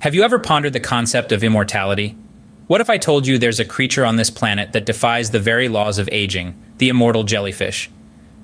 Have you ever pondered the concept of immortality? What if I told you there's a creature on this planet that defies the very laws of aging, the immortal jellyfish?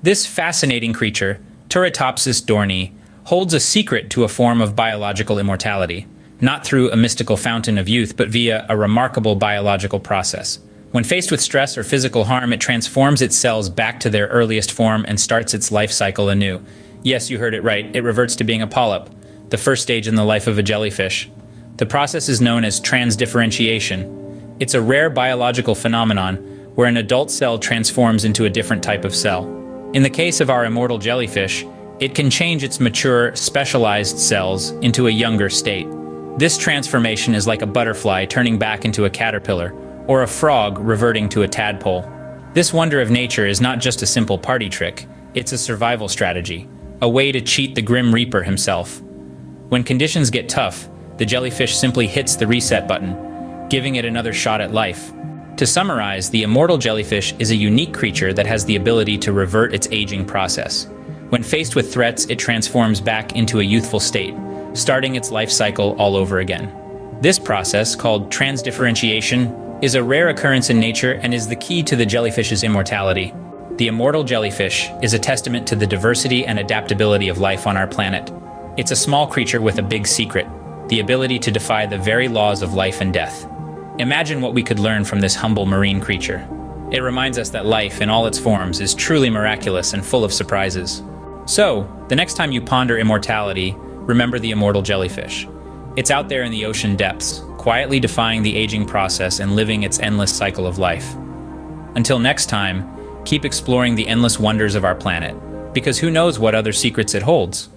This fascinating creature, Turritopsis dohrnii, holds a secret to a form of biological immortality, not through a mystical fountain of youth, but via a remarkable biological process. When faced with stress or physical harm, it transforms its cells back to their earliest form and starts its life cycle anew. Yes, you heard it right, it reverts to being a polyp, the first stage in the life of a jellyfish. The process is known as transdifferentiation. It's a rare biological phenomenon where an adult cell transforms into a different type of cell. In the case of our immortal jellyfish, it can change its mature, specialized cells into a younger state. This transformation is like a butterfly turning back into a caterpillar, or a frog reverting to a tadpole. This wonder of nature is not just a simple party trick, it's a survival strategy, a way to cheat the Grim Reaper himself. When conditions get tough, the jellyfish simply hits the reset button, giving it another shot at life. To summarize, the immortal jellyfish is a unique creature that has the ability to revert its aging process. When faced with threats, it transforms back into a youthful state, starting its life cycle all over again. This process, called transdifferentiation, is a rare occurrence in nature and is the key to the jellyfish's immortality. The immortal jellyfish is a testament to the diversity and adaptability of life on our planet. It's a small creature with a big secret, the ability to defy the very laws of life and death. Imagine what we could learn from this humble marine creature. It reminds us that life, in all its forms, is truly miraculous and full of surprises. So, the next time you ponder immortality, remember the immortal jellyfish. It's out there in the ocean depths, quietly defying the aging process and living its endless cycle of life. Until next time, keep exploring the endless wonders of our planet, because who knows what other secrets it holds.